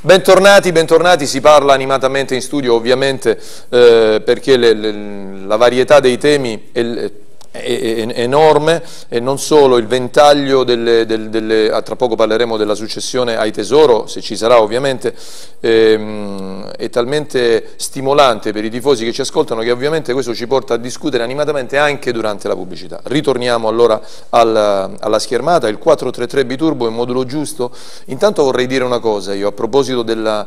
Bentornati, bentornati, si parla animatamente in studio ovviamente eh, perché le, le, la varietà dei temi è, enorme e non solo il ventaglio delle, delle, delle, tra poco parleremo della successione ai tesoro, se ci sarà ovviamente, ehm, è talmente stimolante per i tifosi che ci ascoltano che ovviamente questo ci porta a discutere animatamente anche durante la pubblicità. Ritorniamo allora alla, alla schermata, il 433 biturbo è un modulo giusto. Intanto vorrei dire una cosa io a proposito della,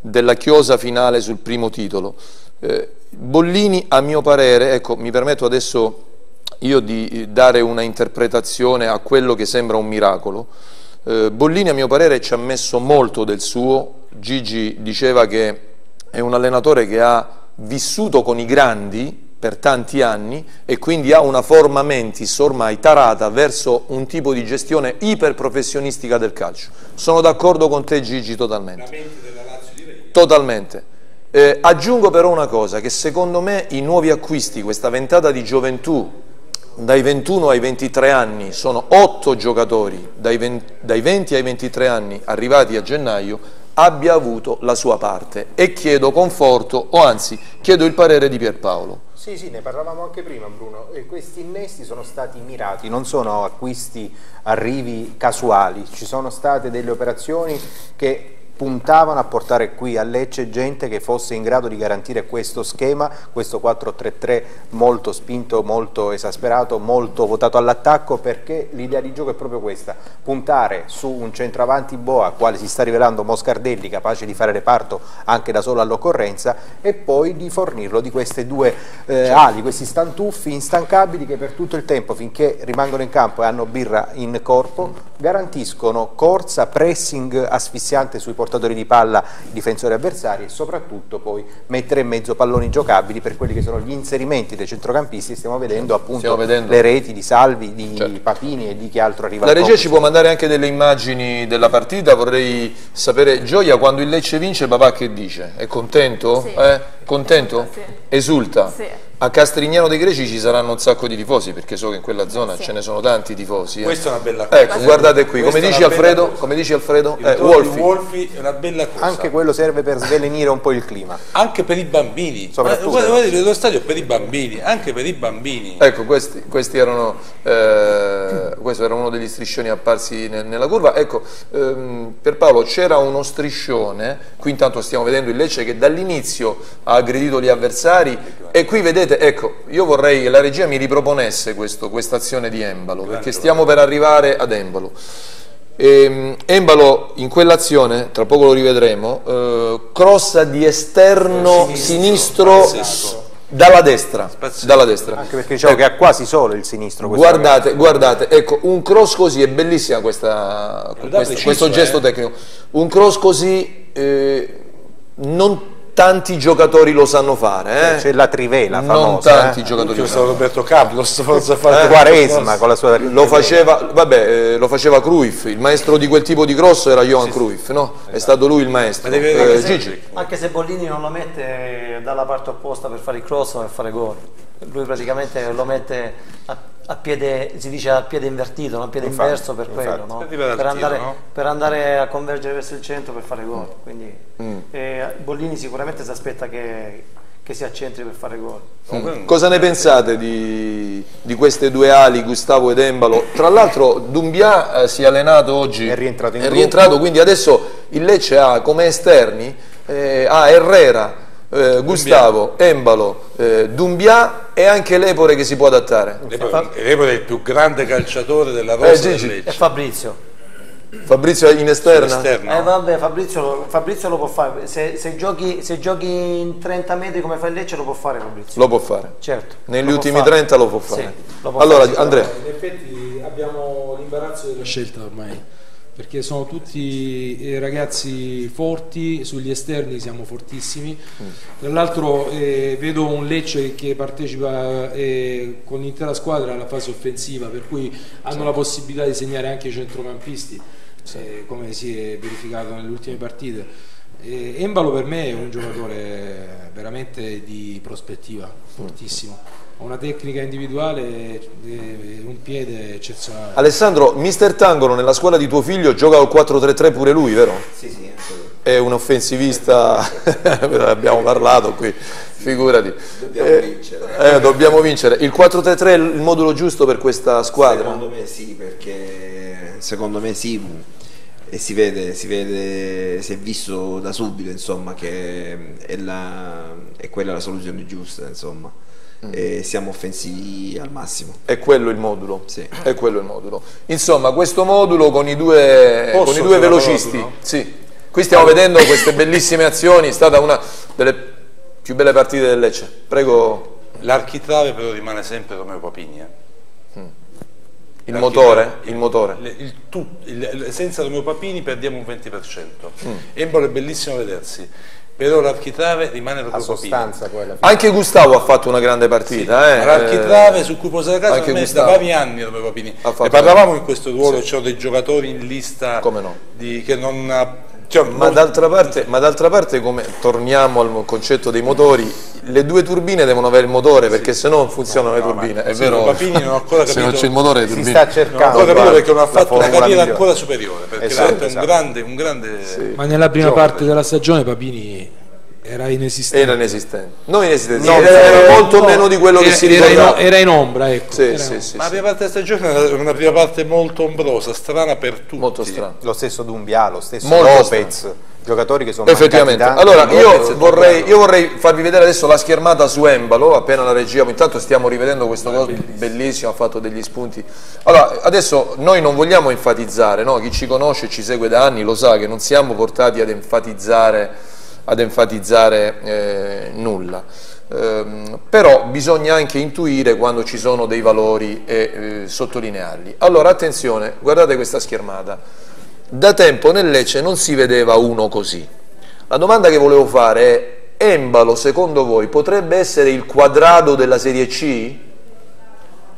della chiosa finale sul primo titolo. Eh, Bollini a mio parere, ecco mi permetto adesso io di dare una interpretazione a quello che sembra un miracolo. Eh, Bollini a mio parere ci ha messo molto del suo, Gigi diceva che è un allenatore che ha vissuto con i grandi per tanti anni e quindi ha una forma mentis ormai tarata verso un tipo di gestione iperprofessionistica del calcio. Sono d'accordo con te Gigi totalmente. Totalmente. Eh, aggiungo però una cosa, che secondo me i nuovi acquisti, questa ventata di gioventù dai 21 ai 23 anni sono 8 giocatori, dai 20, dai 20 ai 23 anni arrivati a gennaio, abbia avuto la sua parte. E chiedo conforto o anzi chiedo il parere di Pierpaolo. Sì, sì, ne parlavamo anche prima Bruno, e questi innesti sono stati mirati, non sono acquisti, arrivi casuali, ci sono state delle operazioni che puntavano a portare qui a Lecce gente che fosse in grado di garantire questo schema, questo 4-3-3 molto spinto, molto esasperato, molto votato all'attacco perché l'idea di gioco è proprio questa, puntare su un centravanti Boa, quale si sta rivelando Moscardelli, capace di fare reparto anche da solo all'occorrenza e poi di fornirlo di queste due eh, ali, questi stantuffi instancabili che per tutto il tempo finché rimangono in campo e hanno birra in corpo garantiscono corsa, pressing asfissiante sui portieri portatori di palla, difensori avversari e soprattutto poi mettere in mezzo palloni giocabili per quelli che sono gli inserimenti dei centrocampisti stiamo vedendo appunto stiamo vedendo. le reti di Salvi, di certo. Papini e di chi altro arriva La regia ci può mandare anche delle immagini della partita, vorrei sapere Gioia quando il Lecce vince papà che dice? È contento? Sì. Eh? Contento? Sì. Esulta? Sì a Castrignano dei Greci ci saranno un sacco di tifosi perché so che in quella zona sì. ce ne sono tanti tifosi. Eh. Questa è una bella cosa. Ecco, guardate qui, come dici, Alfredo, come dici Alfredo, eh, Wolfi. Wolfi è una bella cosa. Anche quello serve per svelenire un po' il clima. Anche per i bambini. Soprattutto. Guardate, lo stadio per i bambini, anche per i bambini. Ecco, questi, questi erano, eh, questo era uno degli striscioni apparsi nel, nella curva. Ecco, ehm, per Paolo c'era uno striscione, qui intanto stiamo vedendo il Lecce che dall'inizio ha aggredito gli avversari e qui vedete, ecco, io vorrei che la regia mi riproponesse questa azione di Embalo, perché stiamo per arrivare ad Embalo. E, ehm, Embalo in quell'azione, tra poco lo rivedremo, eh, crossa di esterno sinistro, sinistro dalla destra, dalla destra, Anche perché diciamo ecco. che ha quasi solo il sinistro. Guardate, guardate, ecco, un cross così, è bellissima questa, questa, questo gesto eh? tecnico, un cross così eh, non tanti giocatori lo sanno fare. Eh? C'è la trivela famosa. Non tanti eh? giocatori lo sanno Roberto Carlos, forse eh? Quaresma con la sua lo faceva, vabbè, eh, lo faceva Cruyff, il maestro di quel tipo di grosso era Johan sì, Cruyff, no? È stato lui il maestro. Eh, Gigi. Anche se Bollini non lo mette dalla parte opposta per fare il cross o per fare gol. Lui praticamente lo mette a a piede, si dice a piede invertito, non a piede infatti, inverso per quello, no? per, andare, no? per, andare, a convergere verso il centro per fare gol. Mm. Quindi, mm. eh, Bollini sicuramente si aspetta che, che si accentri per fare gol. Mm. Cosa ne pensate di, di, queste due ali, Gustavo ed Embalo? Tra l'altro Dumbia eh, si è allenato oggi, è rientrato, è rientrato quindi adesso il Lecce ha come esterni eh, ha Herrera, eh, Gustavo, Embalo, eh, Dumbia e anche Lepore che si può adattare. Lepore è il più grande calciatore della eh, rosa eh, E Fabrizio. Fabrizio in esterna? In eh vabbè, Fabrizio, Fabrizio, lo può fare, se, se, giochi, se, giochi, in 30 metri come fa il Lecce lo può fare Fabrizio. Lo può fare. Certo. Negli ultimi fare. 30 lo può fare. Sì, lo può allora, fare Andrea. In effetti abbiamo l'imbarazzo della scelta ormai perché sono tutti eh, ragazzi forti, sugli esterni siamo fortissimi. Mm. Tra l'altro eh, vedo un Lecce che partecipa eh, con l'intera squadra alla fase offensiva, per cui hanno sì. la possibilità di segnare anche i centrocampisti, sì. eh, come si è verificato nelle ultime partite. Embalo per me è un giocatore veramente di prospettiva, fortissimo una tecnica individuale e un piede eccezionale. Alessandro, mister Tangolo nella scuola di tuo figlio gioca al 4-3-3 pure lui, vero? Sì, sì, è un offensivista, abbiamo parlato qui, figurati. Dobbiamo eh, vincere. Eh, dobbiamo vincere. Il 4-3-3 è il modulo giusto per questa squadra? Secondo me sì, perché secondo me sì, e si vede, si vede, si è visto da subito insomma, che è, la, è quella la soluzione giusta insomma. E siamo offensivi al massimo. È quello il modulo? Sì. È quello il modulo. Insomma, questo modulo con i due, con i due velocisti. Sì. Qui stiamo vedendo queste bellissime azioni, è stata una delle più belle partite del Lecce. Prego. L'architrave però rimane sempre Romeo Papini. Eh. Mm. Il motore? Il motore. Il, il, tu, il, senza Romeo Papini perdiamo un 20%. Mm. Embolo è bellissimo vedersi però l'architrave rimane proprio sostanza quella. Anche Gustavo ha fatto una grande partita. Sì. Eh. L'architrave su cui posare casa anche da vari anni Romeo Papini. Ne parlavamo in questo ruolo, sì. c'erano dei giocatori in lista no. di, che non cioè, ma d'altra parte, parte, come torniamo al concetto dei motori, le due turbine devono avere il motore perché sì. se no non funzionano no, le turbine. È sì, vero? Papini non ho ancora capito. Se non c'è il motore, le turbine. Si sta cercando. Non capito perché non ha fatto una carriera ancora superiore. Perché esatto, è un grande. Un grande sì. Ma nella prima parte della stagione Papini era inesistente. Era inesistente. Non inesistente, no, era, molto no, meno di quello era, che si ricordava. Era in ombra, ecco. Sì, sì, sì, Ma la prima parte della stagione era una prima parte molto ombrosa, strana per tutti. Molto strana. Lo stesso Dumbia, lo stesso molto Lopez. Strano. Giocatori che sono effettivamente. Allora, io vorrei, io vorrei, farvi vedere adesso la schermata su Embalo. Appena la regia, intanto stiamo rivedendo questo gol bellissimo. Ha fatto degli spunti. Allora, adesso noi non vogliamo enfatizzare, no? chi ci conosce, ci segue da anni, lo sa che non siamo portati ad enfatizzare ad enfatizzare eh, nulla. Eh, però bisogna anche intuire quando ci sono dei valori e eh, sottolinearli. Allora attenzione, guardate questa schermata. Da tempo nel Lecce non si vedeva uno così. La domanda che volevo fare è, Embalo secondo voi potrebbe essere il quadrado della Serie C?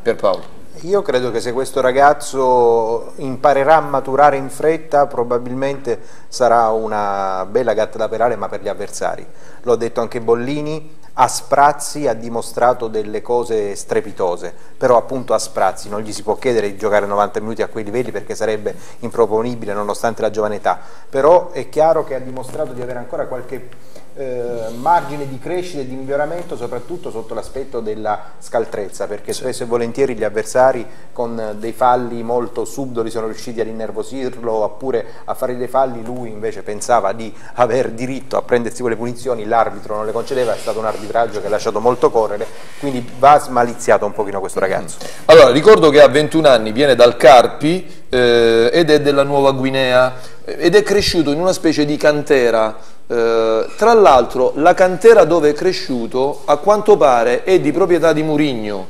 Per Paolo. Io credo che se questo ragazzo imparerà a maturare in fretta probabilmente sarà una bella gatta da pelare ma per gli avversari. L'ho detto anche Bollini, a sprazzi ha dimostrato delle cose strepitose, però appunto a sprazzi non gli si può chiedere di giocare 90 minuti a quei livelli perché sarebbe improponibile nonostante la giovane età, però è chiaro che ha dimostrato di avere ancora qualche eh, margine di crescita e di miglioramento soprattutto sotto l'aspetto della scaltrezza perché sì. spesso e volentieri gli avversari con dei falli molto subdoli sono riusciti ad innervosirlo oppure a fare dei falli lui invece pensava di aver diritto a prendersi quelle punizioni l'arbitro non le concedeva è stato un arbitraggio che ha lasciato molto correre quindi va smaliziato un pochino questo ragazzo allora ricordo che ha 21 anni viene dal Carpi eh, ed è della Nuova Guinea ed è cresciuto in una specie di cantera eh, tra l'altro la cantera dove è cresciuto a quanto pare è di proprietà di Murigno,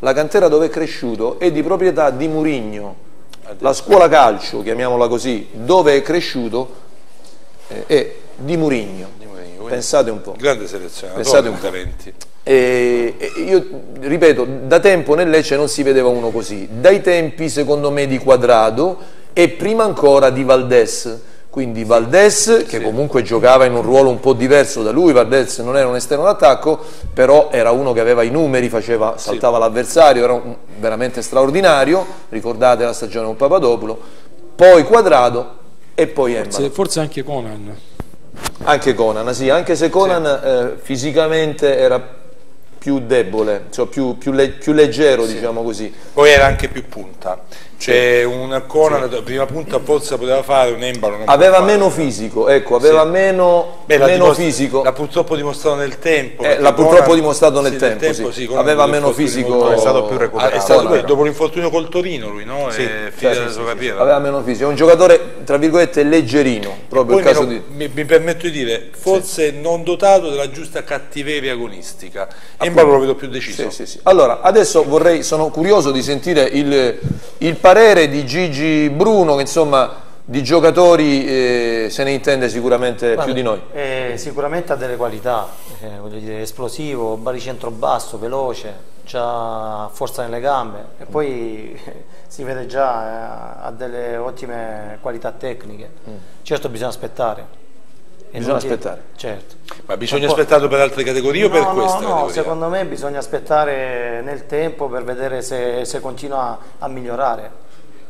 la cantera dove è cresciuto è di proprietà di Murigno, la scuola calcio, chiamiamola così, dove è cresciuto eh, è di Murigno. Pensate un po'. Grande selezione, Pensate un talenti. E, e io ripeto, da tempo nel Lecce non si vedeva uno così, dai tempi secondo me di Quadrado e prima ancora di Valdes quindi Valdes che sì. comunque giocava in un ruolo un po' diverso da lui, Valdes non era un esterno d'attacco, però era uno che aveva i numeri, faceva, saltava sì. l'avversario, era un, veramente straordinario, ricordate la stagione con Papadopoulos, poi Quadrado e poi Emma. Forse, forse, anche Conan. Anche Conan, sì, anche se Conan sì. eh, fisicamente era più debole, cioè più, più, le, più leggero, diciamo così. Poi era anche più punta c'è un Conan sì. prima punta forza poteva fare un Embalo aveva meno fisico ecco aveva sì. meno, Beh, meno fisico. l'ha purtroppo dimostrato nel tempo eh, l'ha purtroppo Conan, dimostrato nel sì, tempo, tempo sì. aveva meno fisico è stato più recuperato. È stato lui, dopo l'infortunio col Torino lui no? Sì. È fine della sua carriera aveva meno fisico è un giocatore tra virgolette leggerino proprio il caso mi, di... mi, permetto di dire forse non dotato della giusta cattiveria agonistica. Embalo lo vedo più deciso. Allora adesso vorrei sono curioso di sentire il, il parere di Gigi Bruno che insomma di giocatori eh, se ne intende sicuramente Guarda, più di noi. Eh, sicuramente ha delle qualità, eh, voglio dire, esplosivo, baricentro basso, veloce, ha forza nelle gambe e poi si vede già, eh, ha delle ottime qualità tecniche. Mm. Certo bisogna aspettare. Bisogna aspettare. Certo. Ma bisogna aspettare per altre categorie no, o per no, questa? No, secondo me bisogna aspettare nel tempo per vedere se, se continua a migliorare.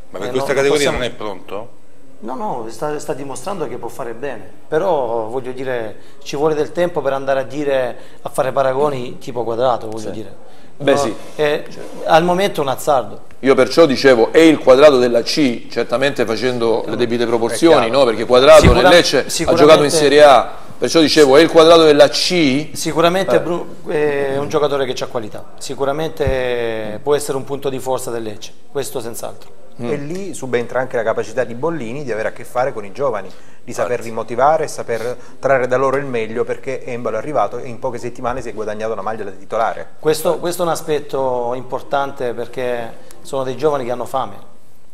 Ma per eh, questa categoria possiamo... non è pronto? No, no, sta, sta, dimostrando che può fare bene, però voglio dire, ci vuole del tempo per andare a dire, a fare paragoni tipo quadrato, voglio sì. dire. Beh, no, sì. è, al momento è un azzardo. Io perciò dicevo, è il quadrato della C, certamente facendo le debite proporzioni, no? perché quadrato Sicura, nel Lecce ha giocato in Serie A, perciò dicevo, è il quadrato della C. Sicuramente eh. è un giocatore che ha qualità, sicuramente può essere un punto di forza del Lecce, questo senz'altro. Mm. E lì subentra anche la capacità di Bollini di avere a che fare con i giovani, di saperli motivare e saper trarre da loro il meglio perché Embalo è arrivato e in poche settimane si è guadagnato una maglia da titolare. Questo, questo è un aspetto importante perché sono dei giovani che hanno fame,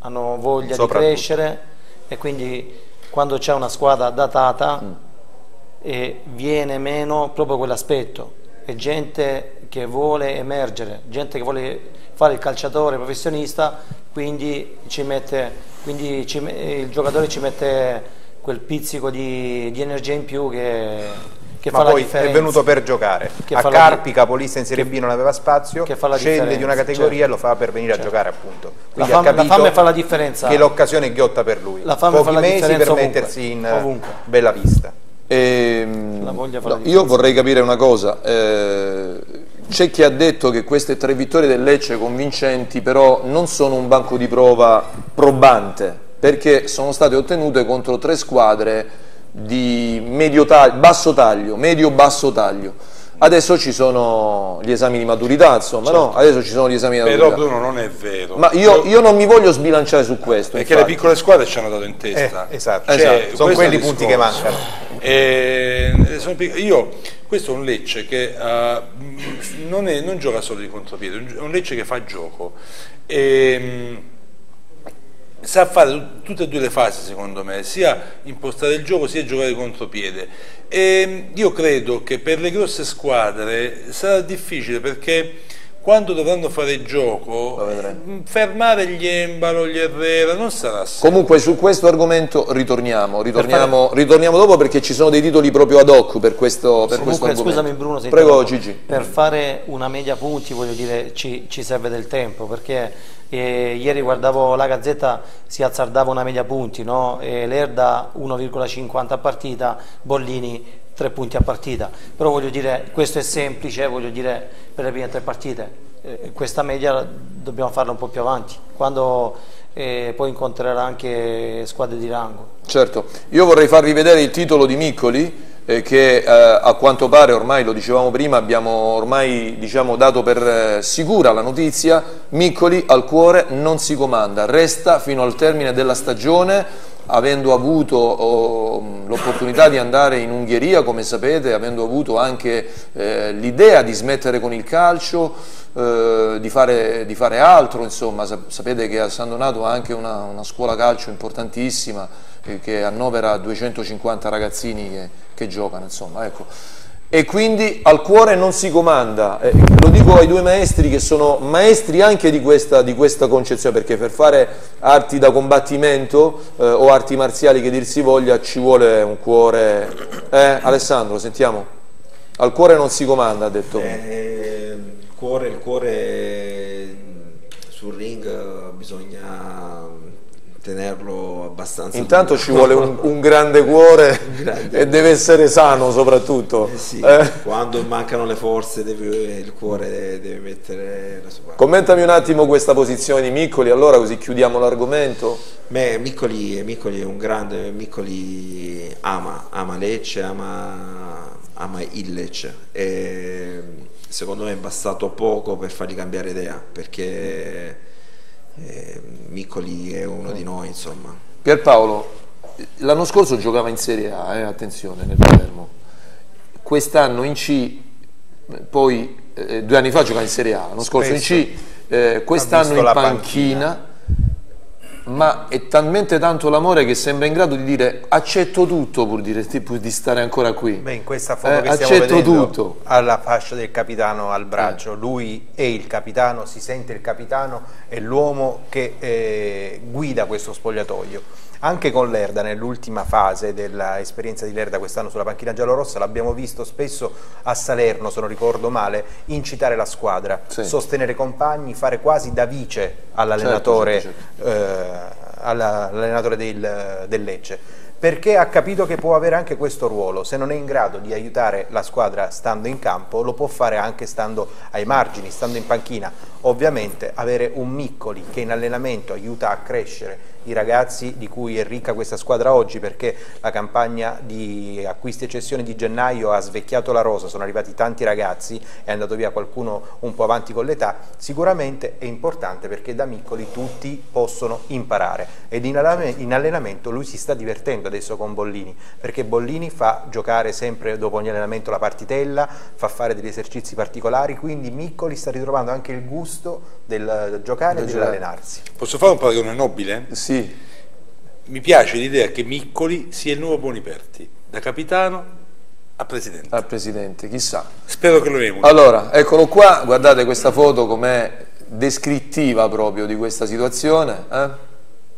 hanno voglia di crescere e quindi quando c'è una squadra datata mm. E viene meno proprio quell'aspetto, è gente che vuole emergere, gente che vuole fare il calciatore professionista quindi, mette, quindi ci, il giocatore ci mette quel pizzico di, di energia in più che, che Ma fa poi è venuto per giocare. Che a Carpi, capolista in Serie B non aveva spazio, scende di una categoria certo. e lo fa per venire certo. a giocare appunto. Quindi la, fame, la fame fa la differenza. Che l'occasione è ghiotta per lui. La fame Pochi fa la mesi per mettersi in ovunque. bella vista. Ehm, no, io vorrei capire una cosa. Eh, c'è chi ha detto che queste tre vittorie del Lecce convincenti però non sono un banco di prova probante perché sono state ottenute contro tre squadre di medio taglio, basso taglio, medio-basso taglio. Adesso ci sono gli esami di maturità, insomma, certo. no? Adesso ci sono gli esami di maturità. Però Bruno non è vero. Ma io, io non mi voglio sbilanciare su questo. Perché infatti. le piccole squadre ci hanno dato in testa. Eh, esatto, cioè, esatto. sono quelli i punti che mancano. E, io, questo è un Lecce che uh, non, è, non, gioca solo di contropiede, è un Lecce che fa gioco. E, sa fare tutte e due le fasi secondo me, sia impostare il gioco sia giocare contropiede. E io credo che per le grosse squadre sarà difficile perché quando dovranno fare gioco, mm, fermare gli Embalo, gli Herrera, non sarà semplice. Comunque su questo argomento ritorniamo, ritorniamo, fare... ritorniamo, dopo perché ci sono dei titoli proprio ad hoc per questo, per Comunque, questo scusami Bruno, se Prego Gigi. Per fare una media punti, voglio dire, ci, ci serve del tempo, perché eh, ieri guardavo la Gazzetta, si azzardava una media punti, no? Lerda 1,50 a partita, Bollini 3 punti a partita, però voglio dire, questo è semplice, voglio dire, per le prime tre partite, eh, questa media dobbiamo farla un po' più avanti, quando eh, poi incontrerà anche squadre di rango. Certo, io vorrei farvi vedere il titolo di Miccoli, eh, che eh, a quanto pare ormai, lo dicevamo prima, abbiamo ormai diciamo, dato per eh, sicura la notizia, Miccoli al cuore non si comanda, resta fino al termine della stagione avendo avuto l'opportunità di andare in Ungheria, come sapete, avendo avuto anche eh, l'idea di smettere con il calcio, eh, di, fare, di, fare, altro, insomma, sapete che a San Donato ha anche una, una scuola calcio importantissima eh, che annovera 250 ragazzini che, che giocano, insomma, ecco e quindi al cuore non si comanda, eh, lo dico ai due maestri che sono maestri anche di questa, di questa concezione, perché per fare arti da combattimento eh, o arti marziali che dir si voglia ci vuole un cuore, eh, Alessandro sentiamo, al cuore non si comanda ha detto. Eh, il cuore, il cuore sul ring bisogna tenerlo abbastanza intanto duro. ci vuole un, un grande cuore un grande e deve essere sano soprattutto eh sì, eh. quando mancano le forze deve, il cuore deve, mettere la sua parte commentami un attimo questa posizione di Miccoli allora così chiudiamo l'argomento Beh, Miccoli, Miccoli, è un grande Miccoli ama, ama Lecce ama, ama il Lecce e secondo me è bastato poco per fargli cambiare idea perché eh, Miccoli è uno di noi insomma. Pierpaolo, l'anno scorso giocava in Serie A, eh, attenzione nel Palermo, quest'anno in C, poi eh, due anni fa giocava in Serie A, l'anno scorso in C, eh, quest'anno in panchina, panchina ma è talmente tanto l'amore che sembra in grado di dire accetto tutto pur di, pur di stare ancora qui. Beh, in questa foto eh, che stiamo vedendo tutto. alla fascia del capitano al braccio, eh. lui è il capitano, si sente il capitano, è l'uomo che eh, guida questo spogliatoio. Anche con Lerda, nell'ultima fase dell'esperienza di Lerda quest'anno sulla panchina giallorossa, l'abbiamo visto spesso a Salerno, se non ricordo male, incitare la squadra, sì. sostenere compagni, fare quasi da vice all'allenatore certo, certo, certo. Eh, del, del Lecce perché ha capito che può avere anche questo ruolo, se non è in grado di aiutare la squadra stando in campo lo può fare anche stando ai margini, stando in panchina, ovviamente avere un Miccoli che in allenamento aiuta a crescere i ragazzi di cui è ricca questa squadra oggi perché la campagna di acquisti e cessioni di gennaio ha svecchiato la rosa, sono arrivati tanti ragazzi, è andato via qualcuno un po' avanti con l'età, sicuramente è importante perché da Miccoli tutti possono imparare ed in allenamento lui si sta divertendo adesso con Bollini perché Bollini fa giocare sempre dopo ogni allenamento la partitella, fa fare degli esercizi particolari, quindi Miccoli sta ritrovando anche il gusto del giocare e dell'allenarsi. Posso fare un paragone nobile? Sì. Mi piace l'idea che Miccoli sia il nuovo Boniperti, da capitano a presidente. Al presidente, chissà. Spero che lo emuli. Allora, eccolo qua, guardate questa foto com'è descrittiva proprio di questa situazione, eh?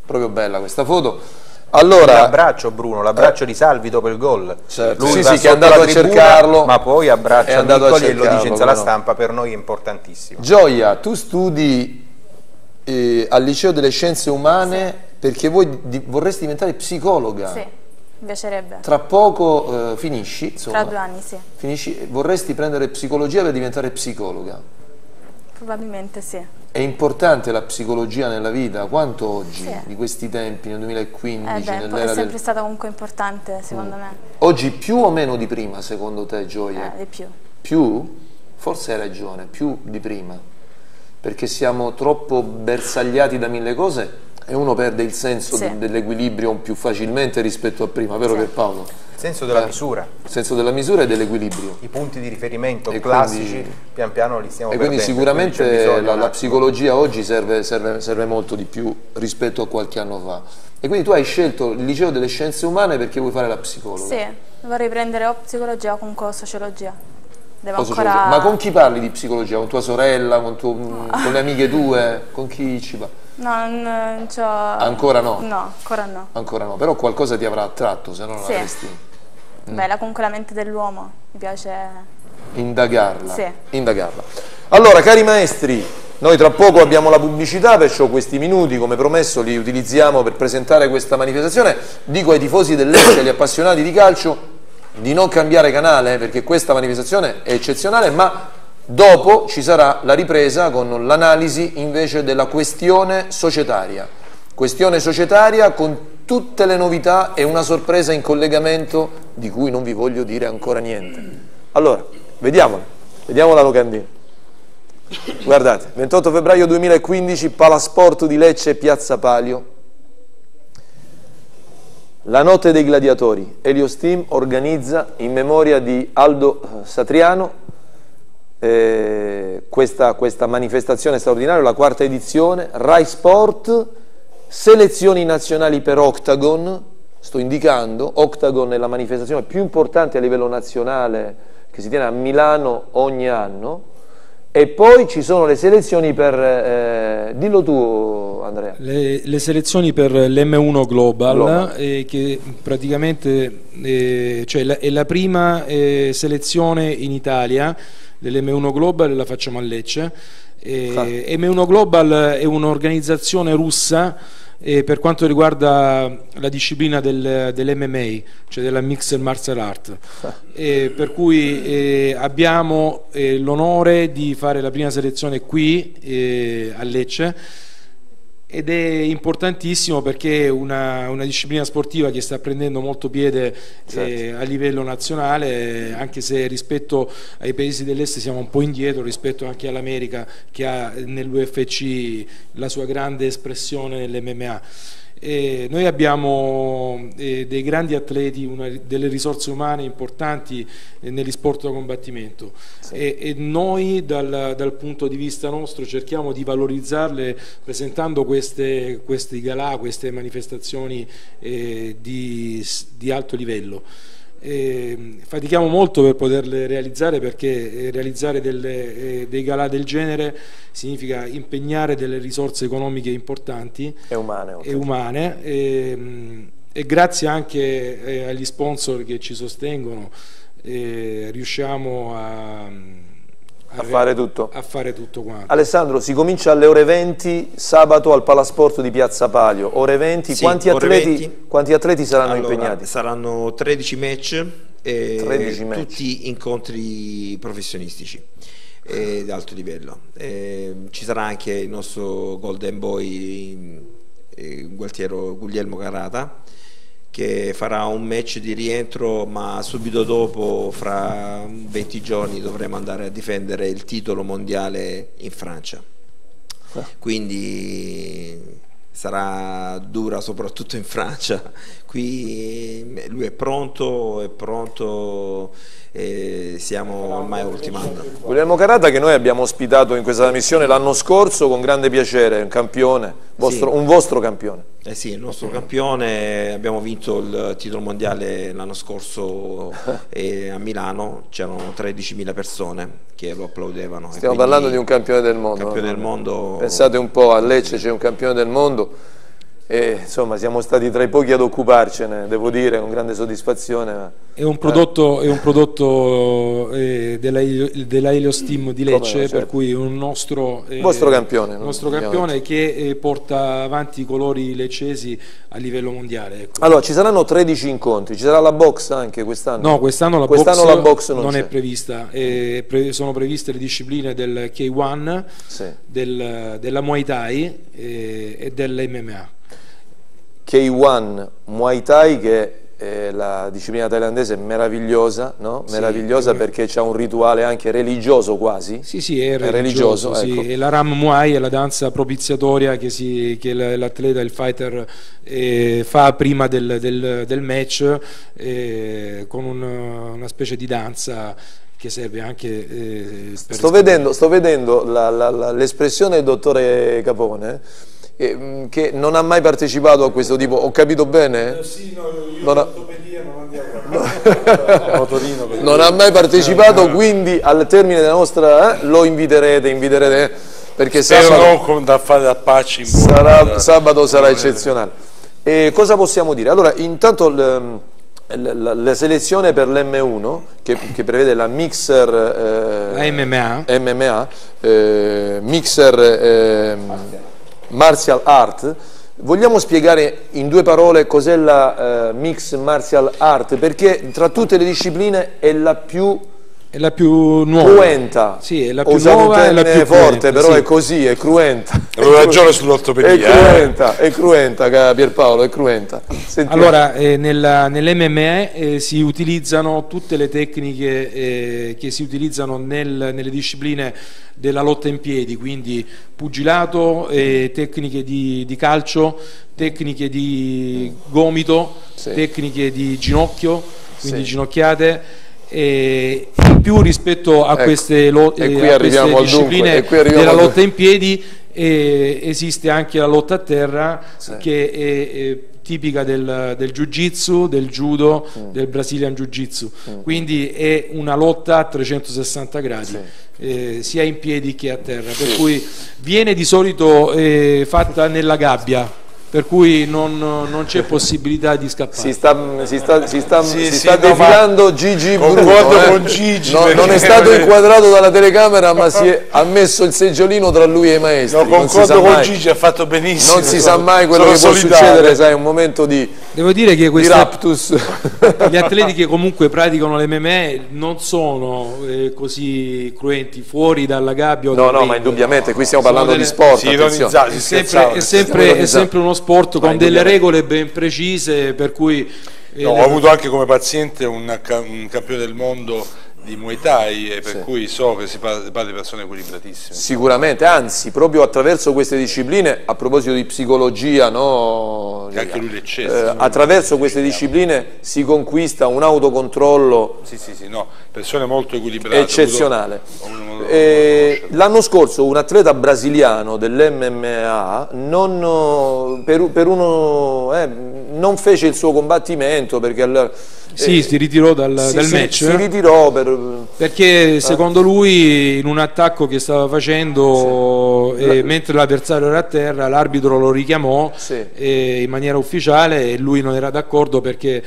proprio bella questa foto. Allora, l'abbraccio Bruno, l'abbraccio eh, di Salvi dopo il gol. Certo. Lui sì, sì, che è andato a tribuna, cercarlo, ma poi abbraccia Miccoli e lo dice in sala stampa, per noi è importantissimo. Gioia, tu studi eh, al liceo delle scienze umane sì. perché voi di, vorresti diventare psicologa. Sì, mi piacerebbe. Tra poco eh, finisci, insomma, Tra due anni, sì. Finisci, vorresti prendere psicologia per diventare psicologa? Probabilmente sì. È importante la psicologia nella vita? Quanto oggi, sì. di questi tempi, nel 2015? Eh beh, è sempre del... stata comunque importante, secondo mm. me. Oggi più o meno di prima, secondo te, Gioia? Eh, di più. Più? Forse hai ragione, più di prima perché siamo troppo bersagliati da mille cose e uno perde il senso sì. dell'equilibrio più facilmente rispetto a prima, vero sì. Paolo? Il senso della eh, misura. Il senso della misura e dell'equilibrio. I punti di riferimento e classici quindi, pian piano li stiamo e perdendo. E quindi sicuramente quindi la, la, psicologia oggi serve, serve, serve molto di più rispetto a qualche anno fa. E quindi tu hai scelto il liceo delle scienze umane perché vuoi fare la psicologa? Sì, vorrei prendere o psicologia o comunque sociologia. Ancora... Ma con chi parli di psicologia? Con tua sorella, con, tuo, no. con le amiche tue? Con chi ci va? No, non c'ho... Ancora no? No, ancora no. Ancora no, però qualcosa ti avrà attratto, se no non sì. avresti... Mm. Beh, la, comunque la mente dell'uomo, mi piace... Indagarla. Sì. Indagarla. Allora, cari maestri, noi tra poco abbiamo la pubblicità, perciò questi minuti, come promesso, li utilizziamo per presentare questa manifestazione. Dico ai tifosi del Lecce, agli appassionati di calcio, di non cambiare canale perché questa manifestazione è eccezionale, ma dopo ci sarà la ripresa con l'analisi invece della questione societaria. Questione societaria con tutte le novità e una sorpresa in collegamento di cui non vi voglio dire ancora niente. Allora, vediamola, vediamo la locandina. Guardate, 28 febbraio 2015, Palasport di Lecce, Piazza Palio, la notte dei gladiatori, Elio Steam organizza in memoria di Aldo Satriano eh, questa, questa, manifestazione straordinaria, la quarta edizione, Rai Sport, selezioni nazionali per Octagon, sto indicando, Octagon è la manifestazione più importante a livello nazionale che si tiene a Milano ogni anno, e poi ci sono le selezioni per, eh, dillo tu Andrea. Le, le selezioni per l'M1 Global, Global. Eh, che praticamente eh, cioè la, è la prima eh, selezione in Italia dell'M1 Global, la facciamo a Lecce. Ah. M1 Global è un'organizzazione russa e per quanto riguarda la disciplina del, dell'MMA, cioè della Mixed Martial Art, e per cui eh, abbiamo eh, l'onore di fare la prima selezione qui eh, a Lecce ed è importantissimo perché è una, una, disciplina sportiva che sta prendendo molto piede certo. eh, a livello nazionale, anche se rispetto ai paesi dell'est siamo un po' indietro, rispetto anche all'America che ha nell'UFC la sua grande espressione nell'MMA. E noi abbiamo eh, dei grandi atleti, una, delle risorse umane importanti eh, negli sport da combattimento sì. e, e, noi dal, dal, punto di vista nostro cerchiamo di valorizzarle presentando queste, questi galà, queste manifestazioni eh, di, di alto livello. Eh, fatichiamo molto per poterle realizzare perché eh, realizzare delle, eh, dei galà del genere significa impegnare delle risorse economiche importanti e umane, e, umane. Ehm, e, grazie anche eh, agli sponsor che ci sostengono riusciamo a a fare tutto. A fare tutto quanto. Alessandro, si comincia alle ore 20 sabato al Palasport di Piazza Palio. Ore 20, Sì, quanti, ore atleti, 20. quanti atleti saranno Allora, impegnati? Saranno 13 match, e 13 match. tutti incontri professionistici e di alto livello. E ci sarà anche il nostro Golden Boy eh, Gualtiero Guglielmo Carata che farà un match di rientro ma subito dopo fra 20 giorni dovremo andare a difendere il titolo mondiale in Francia quindi sarà dura soprattutto in Francia. Qui lui è pronto, è pronto e stiamo ormai ultimando. Guglielmo Carata che noi abbiamo ospitato in questa missione l'anno scorso con grande piacere, un campione, vostro- Sì. un vostro campione. Eh sì, il nostro campione, abbiamo vinto il titolo mondiale l'anno scorso a Milano c'erano 13.000 persone che lo applaudevano. Stiamo parlando di un campione del mondo. campione del mondo. Pensate un po', a Lecce c'è un campione del mondo e insomma siamo stati tra i pochi ad occuparcene, devo dire, con grande soddisfazione. È un prodotto, è un prodotto eh, della, della Helios Team di Lecce, no, certo. per cui un nostro, eh, Vostro campione, no? nostro campione che eh, porta avanti i colori leccesi a livello mondiale. ecco. Allora, ci saranno 13 incontri, ci sarà la box anche quest'anno? No, quest'anno la box, la box non, non, è prevista, Eh, pre- sono previste le discipline del K1, Sì. del- della Muay Thai eh, e dell'MMA. K1 Muay Thai che è la disciplina thailandese è meravigliosa, no? meravigliosa perché c'è un rituale anche religioso quasi. Sì, sì, è È religioso. religioso, sì. ecco. E la Ram Muay è la danza propiziatoria che, si- che l'atleta, il fighter, eh, fa prima del, del- del match eh, con un- una specie di danza che serve anche eh, Sto vedendo, sto vedendo l'espressione del dottore Capone eh, mh, che non ha mai partecipato a questo tipo, ho capito bene? Sì, no, io Non ha- non andiamo. Motorino per Non ha mai partecipato, quindi al termine della nostra eh, lo inviterete, inviterete perché sabato, da fare da in sarà, sabato sarà eccezionale. E cosa possiamo dire? Allora, intanto l- la, la selezione per l'M1 che, che prevede la mixer eh, La MMA. MMA, eh, mixer ehm, martial art. Vogliamo spiegare in due parole cos'è la eh, mix martial art? Perché tra tutte le discipline è la più È la più nuova. cruenta. Sì, è la più usato un nuova e la più forte, cruenta, però sì. è così, è cruenta. Avevo ragione sull'ortopedia, È eh. cruenta, è cruenta, Pierpaolo, è cruenta. Sentiamo. Allora, eh, nella- nell'MME eh, si utilizzano tutte le tecniche eh, che si utilizzano nel- nelle discipline della lotta in piedi, quindi pugilato, eh, tecniche di, di calcio, tecniche di gomito, Sì. tecniche di ginocchio, quindi Sì. ginocchiate. E in più rispetto a Ecco, queste, lo- eh, a queste dunque, discipline e arriviamo della lotta in piedi eh, esiste anche la lotta a terra Sì. che è, è tipica del, del jiu-jitsu, del judo, Mm. del Brazilian jiu-jitsu. Quindi è una lotta a 360 gradi. Sì. eh, sia in piedi che a terra, per cui viene di solito eh, fatta nella gabbia, per cui non, non c'è possibilità di scappare. Si sta, si sta, si sta, Sì, si sì, sta no, defilando Gigi Bruno. eh. con Gigi, No, non è stato inquadrato dalla telecamera, ma si è, ha messo il seggiolino tra lui e i maestri. No, concordo con mai, Gigi, ha fatto benissimo. non si sa mai quello che può solidale. succedere, sai, un momento di, Devo dire che di raptus. gli atleti che comunque praticano l'MME non sono eh, così cruenti fuori dalla gabbia o No, no, ma indubbiamente qui stiamo parlando di delle- sport. Si È sempre, è sempre- è sempre uno sport con delle regole ben precise, per cui eh, No, le- ho avuto anche come paziente un, un campione del mondo di Muay Thai e per Sì. cui so che si parla, parla di persone equilibratissime. Sicuramente, anzi, proprio attraverso queste discipline, a proposito di psicologia, no? Che anche lui Eh, attraverso queste discipline si conquista un autocontrollo Sì, sì, sì, no, persone molto equilibrate. eccezionale. Eh. L'anno scorso un atleta brasiliano dell'MMA non, per, per uno, eh, non fece il suo combattimento perché al- sì, eh, si ritirò dal, si- dal match si ritirò per, perché secondo lui in un attacco che stava facendo eh, mentre l'avversario era a terra l'arbitro lo richiamò Sì. eh, in maniera ufficiale e lui non era d'accordo perché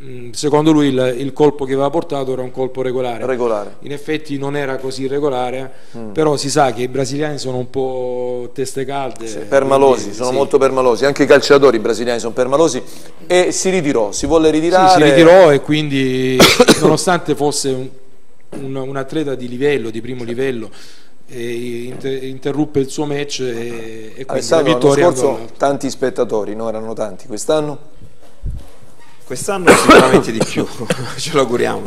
Mm, secondo lui il, il, colpo che aveva portato era un colpo regolare. regolare. In effetti non era così regolare, mm. però si sa che i brasiliani sono un po' teste calde. Sì, permalosi, quindi, sono sì. molto permalosi, anche i calciatori brasiliani sono permalosi e si ritirò, si volle ritirare. Sì, si ritirò e quindi nonostante fosse un, un, un atleta di livello, di primo livello, interruppe il suo match e, e quindi la vittoria l'anno scorso tanti spettatori, no? erano tanti, quest'anno? Quest'anno sicuramente di più, ce lo auguriamo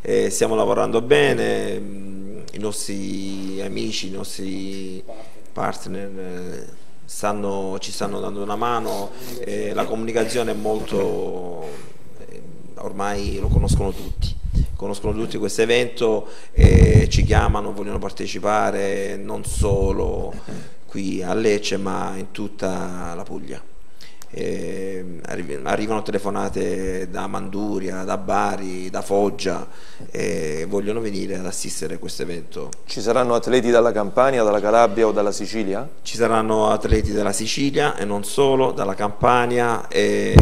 eh, stiamo lavorando bene, mm, i nostri amici, i nostri partner eh, stanno, ci stanno dando una mano, eh, la comunicazione è molto, eh, ormai lo conoscono tutti conoscono tutti questo evento e ci chiamano, vogliono partecipare non solo qui a Lecce ma in tutta la Puglia arrivano telefonate da Manduria, da Bari, da Foggia e vogliono venire ad assistere a questo evento. Ci saranno atleti dalla Campania, dalla Calabria o dalla Sicilia? Ci saranno atleti dalla Sicilia e non solo, dalla Campania e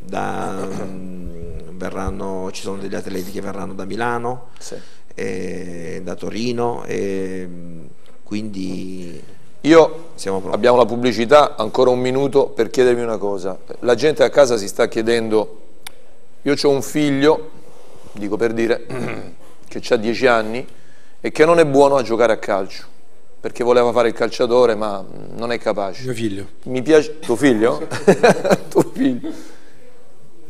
da, verranno, ci sono degli atleti che verranno da Milano, sì. da Torino e quindi io abbiamo la pubblicità, ancora un minuto per chiedervi una cosa. La gente a casa si sta chiedendo, io ho un figlio, dico per dire, che ha dieci anni e che non è buono a giocare a calcio, perché voleva fare il calciatore ma non è capace. Mio figlio. Mi piace... Tuo figlio? Tuo figlio.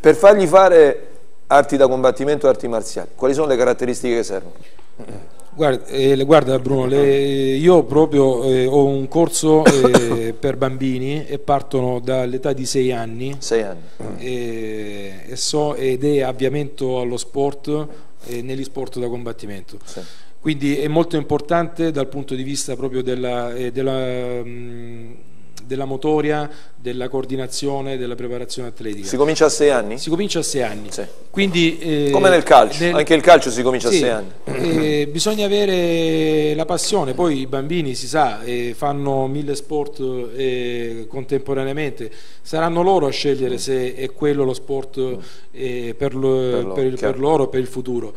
Per fargli fare arti da combattimento e arti marziali, quali sono le caratteristiche che servono? Guarda, eh, guarda Bruno, le, io proprio eh, ho un corso eh, per bambini e partono dall'età di 6 anni, sei anni. E, e so, ed è avviamento allo sport e negli sport da combattimento. Sì. Quindi è molto importante dal punto di vista proprio della, eh, della mh, mm, della motoria, della coordinazione, della preparazione atletica. Si comincia a sei anni? Si comincia a sei anni. Sì. Quindi, eh, Come nel calcio, nel... anche il calcio si comincia sì, a sei anni. Eh, bisogna avere la passione, poi i bambini si sa, eh, fanno mille sport eh, contemporaneamente, saranno loro a scegliere se è quello lo sport eh, per, lo, per, lo, per, per loro, per il futuro.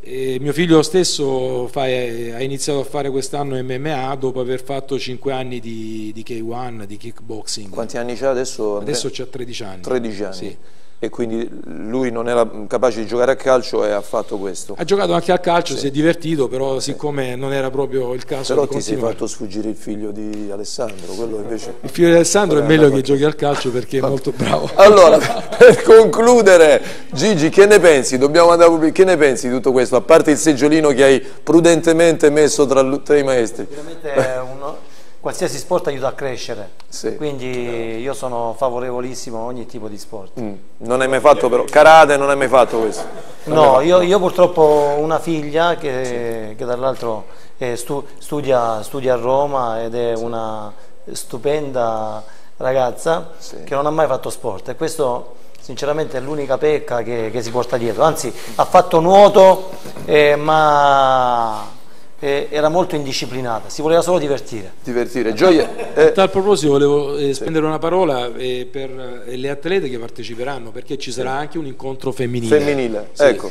E mio figlio stesso fa, ha iniziato a fare quest'anno MMA dopo aver fatto 5 anni di, di K1, di kickboxing. Quanti anni c'ha adesso? Adesso c'ha 13 anni. 13 anni. Sì e quindi lui non era capace di giocare a calcio e ha fatto questo. Ha giocato anche a calcio, sì. si è divertito, però siccome non era proprio il caso però ti sei fatto sfuggire il figlio di Alessandro, quello invece... Il figlio di Alessandro è meglio che giochi al calcio perché è molto bravo. Allora, per concludere, Gigi, che ne pensi? Dobbiamo andare Che ne pensi di tutto questo? A parte il seggiolino che hai prudentemente messo tra, tra i maestri. Sicuramente è uno qualsiasi sport aiuta a crescere, sì. quindi io sono favorevolissimo a ogni tipo di sport. Mm. Non hai mai fatto però, karate non hai mai fatto questo? Non no, io, io, purtroppo ho una figlia che, che dall'altro stu, studia, studia, a Roma ed è una stupenda ragazza sì. che non ha mai fatto sport e questo sinceramente è l'unica pecca che, che, si porta dietro, anzi ha fatto nuoto eh, ma eh, era molto indisciplinata, si voleva solo divertire. Divertire, gioia. Eh. A tal proposito volevo eh, spendere una parola eh, per eh, le atlete che parteciperanno, perché ci sarà anche un incontro femminile. Femminile, sì. ecco.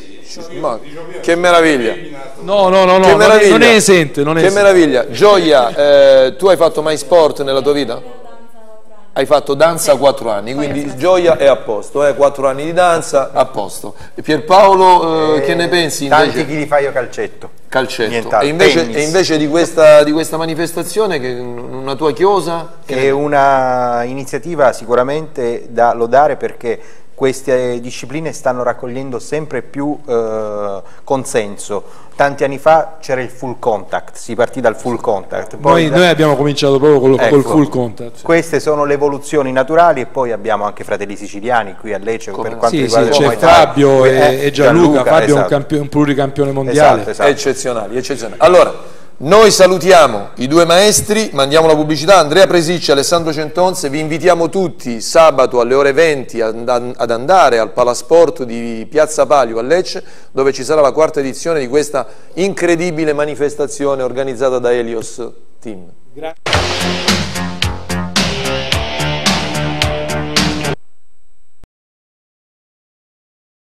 Ma, che meraviglia. No, no, no, no non, è, non è esente. Non è che esente. meraviglia. Gioia, eh, tu hai fatto mai sport nella tua vita? Hai fatto danza a quattro anni, quindi Gioia è a posto, eh? quattro anni di danza a posto. E Pierpaolo, eh, eh, che ne pensi? Invece? Tanti chili fai io calcetto. Calcetto. E invece, e invece, di, questa, di questa manifestazione, che, una tua chiosa? È una iniziativa sicuramente da lodare perché queste discipline stanno raccogliendo sempre più eh, consenso. Tanti anni fa c'era il full contact, si partì dal full contact. Noi, da... noi, abbiamo cominciato proprio col, ecco, col full contact. Queste sono le evoluzioni naturali e poi abbiamo anche fratelli siguiani qui a Lecce Come? per quanto sì, riguarda sì, c'è Fabio e, e Gianluca, Gianluca, Fabio esatto. è un, esatto. un pluricampione mondiale. Esatto, esatto. Eccezionali, eccezionali. Allora, noi salutiamo i due maestri, mandiamo la pubblicità, Andrea Presicci e Alessandro Centonze, vi invitiamo tutti sabato alle ore 20 ad andare al Palasport di Piazza Palio a Lecce dove ci sarà la quarta edizione di questa incredibile manifestazione organizzata da Helios Team. Grazie.